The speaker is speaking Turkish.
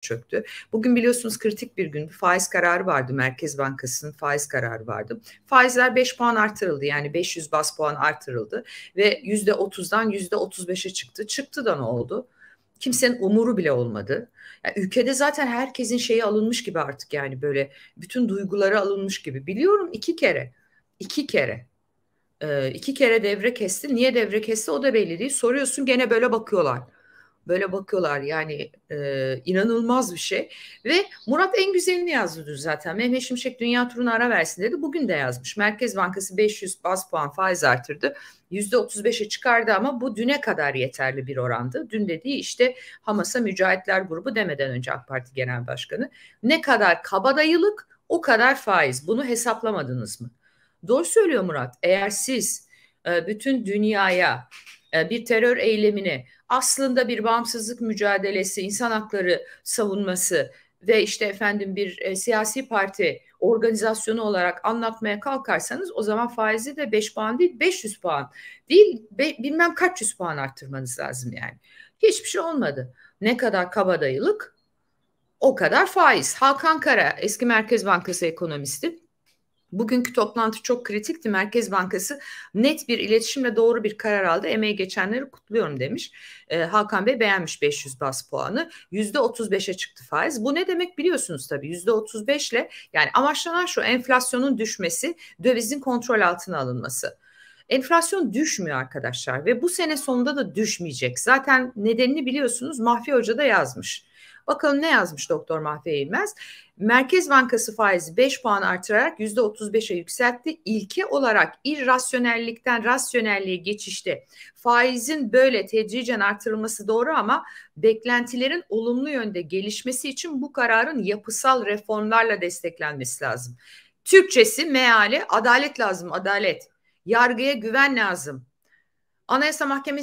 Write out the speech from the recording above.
çöktü. Bugün biliyorsunuz kritik bir gün faiz kararı vardı. Merkez Bankası'nın faiz kararı vardı. Faizler 5 puan artırıldı yani 500 bas puan artırıldı ve %30'dan %35'e çıktı. Çıktı da ne oldu? Kimsenin umuru bile olmadı. Yani ülkede zaten herkesin şeyi alınmış gibi artık yani böyle bütün duyguları alınmış gibi. Biliyorum iki kere, iki kere, ee, iki kere devre kesti. Niye devre kesti o da belli değil. Soruyorsun gene böyle bakıyorlar böyle bakıyorlar yani e, inanılmaz bir şey. Ve Murat en güzelini yazdı zaten. Mehmet Şimşek dünya turunu ara versin dedi. Bugün de yazmış. Merkez Bankası 500 bas puan faiz artırdı. %35'e çıkardı ama bu düne kadar yeterli bir orandı. Dün dediği işte Hamas'a Mücahitler grubu demeden önce AK Parti Genel Başkanı. Ne kadar kabadayılık o kadar faiz. Bunu hesaplamadınız mı? Doğru söylüyor Murat. Eğer siz bütün dünyaya bir terör eylemini aslında bir bağımsızlık mücadelesi, insan hakları savunması ve işte efendim bir e, siyasi parti organizasyonu olarak anlatmaya kalkarsanız o zaman faizi de 5 puan değil 500 puan değil be, bilmem kaç yüz puan arttırmanız lazım yani. Hiçbir şey olmadı. Ne kadar kabadayılık o kadar faiz. Hakan Kara eski Merkez Bankası ekonomisti Bugünkü toplantı çok kritikti. Merkez Bankası net bir iletişimle doğru bir karar aldı. Emeği geçenleri kutluyorum demiş. Ee, Hakan Bey beğenmiş 500 bas puanı. %35'e çıktı faiz. Bu ne demek biliyorsunuz tabii. %35 ile yani amaçlanan şu enflasyonun düşmesi, dövizin kontrol altına alınması. Enflasyon düşmüyor arkadaşlar ve bu sene sonunda da düşmeyecek. Zaten nedenini biliyorsunuz Mahfi Hoca da yazmış. Bakalım ne yazmış Doktor Mahfi Eğilmez? Merkez Bankası faizi 5 puan artırarak %35'e yükseltti. İlke olarak irrasyonellikten rasyonelliğe geçişte faizin böyle tedricen artırılması doğru ama beklentilerin olumlu yönde gelişmesi için bu kararın yapısal reformlarla desteklenmesi lazım. Türkçesi meali adalet lazım adalet. Yargıya güven lazım. Anayasa Mahkemesi